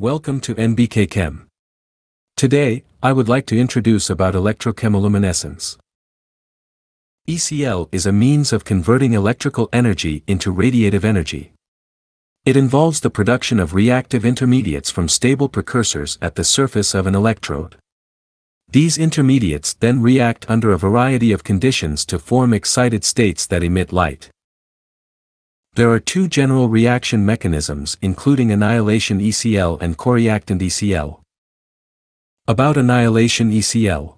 Welcome to NBK Chem. Today, I would like to introduce about electrochemiluminescence. ECL is a means of converting electrical energy into radiative energy. It involves the production of reactive intermediates from stable precursors at the surface of an electrode. These intermediates then react under a variety of conditions to form excited states that emit light. There are two general reaction mechanisms including annihilation ECL and coreactant ECL. About annihilation ECL.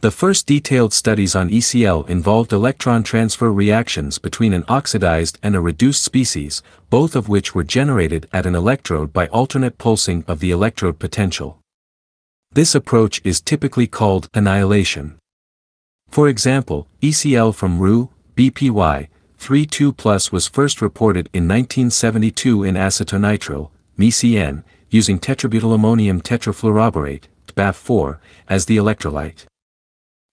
The first detailed studies on ECL involved electron transfer reactions between an oxidized and a reduced species, both of which were generated at an electrode by alternate pulsing of the electrode potential. This approach is typically called annihilation. For example, ECL from Ru, BPY, 3,2 plus was first reported in 1972 in acetonitrile, MECN, using tetrabutylammonium tetrafluoroborate, BAF4, as the electrolyte.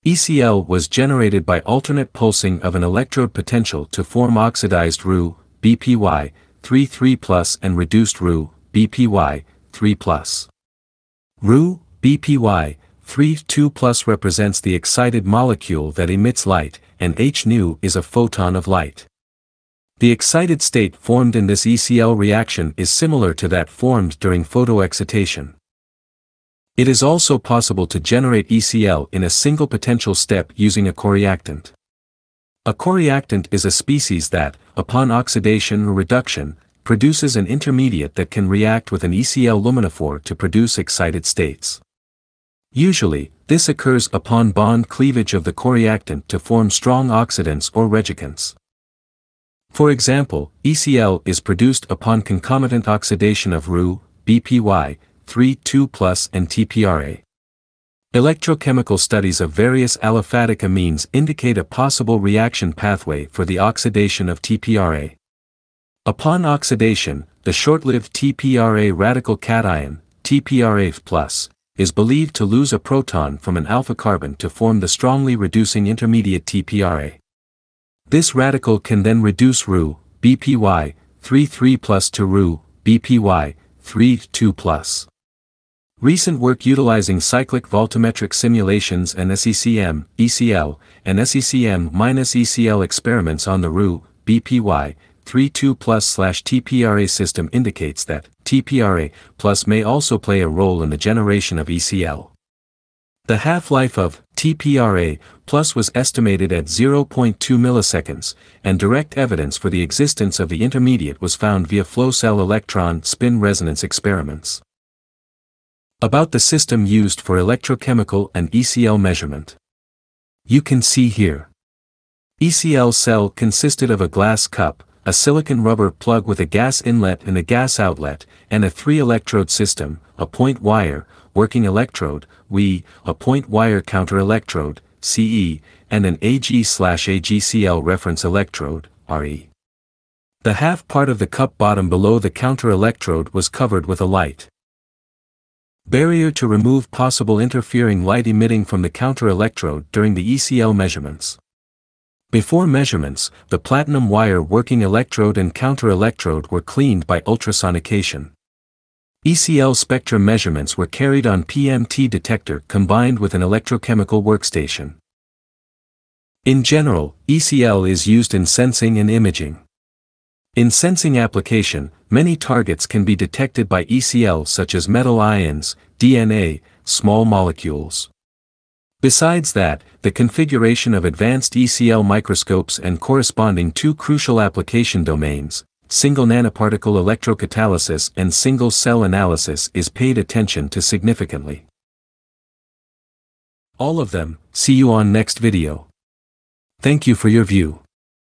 ECL was generated by alternate pulsing of an electrode potential to form oxidized Ru, BPY, 3,3 plus and reduced Ru, BPY, 3 plus. Ru, BPY, 3,2 plus represents the excited molecule that emits light, and H nu is a photon of light. The excited state formed in this ECL reaction is similar to that formed during photoexcitation. It is also possible to generate ECL in a single potential step using a coreactant. A coreactant is a species that, upon oxidation or reduction, produces an intermediate that can react with an ECL luminophore to produce excited states. Usually, this occurs upon bond cleavage of the coreactant to form strong oxidants or reductants. For example, ECL is produced upon concomitant oxidation of Ru, BPY, 3,2 and TPRA. Electrochemical studies of various aliphatic amines indicate a possible reaction pathway for the oxidation of TPRA. Upon oxidation, the short-lived TPRA radical cation, TPRA+, is believed to lose a proton from an alpha carbon to form the strongly reducing intermediate TPRA. This radical can then reduce Ru, BPY, 3,3 plus to Ru, BPY, 3,2 plus. Recent work utilizing cyclic voltammetric simulations and SECM, ECL, and SECM-ECL experiments on the Ru, BPY, 32 plus slash TPRA system indicates that TPRA plus may also play a role in the generation of ECL. The half-life of TPRA plus was estimated at 0.2 milliseconds, and direct evidence for the existence of the intermediate was found via flow cell electron spin resonance experiments. About the system used for electrochemical and ECL measurement. You can see here. ECL cell consisted of a glass cup, a silicon rubber plug with a gas inlet and a gas outlet, and a three-electrode system, a point wire, working electrode, WE, a point wire counter electrode, CE, and an AG-AGCL reference electrode, RE. The half part of the cup bottom below the counter electrode was covered with a light barrier to remove possible interfering light emitting from the counter electrode during the ECL measurements. Before measurements, the platinum wire working electrode and counter-electrode were cleaned by ultrasonication. ECL spectrum measurements were carried on PMT detector combined with an electrochemical workstation. In general, ECL is used in sensing and imaging. In sensing application, many targets can be detected by ECL such as metal ions, DNA, small molecules. Besides that, the configuration of advanced ECL microscopes and corresponding two crucial application domains, single nanoparticle electrocatalysis and single cell analysis is paid attention to significantly. All of them, see you on next video. Thank you for your view.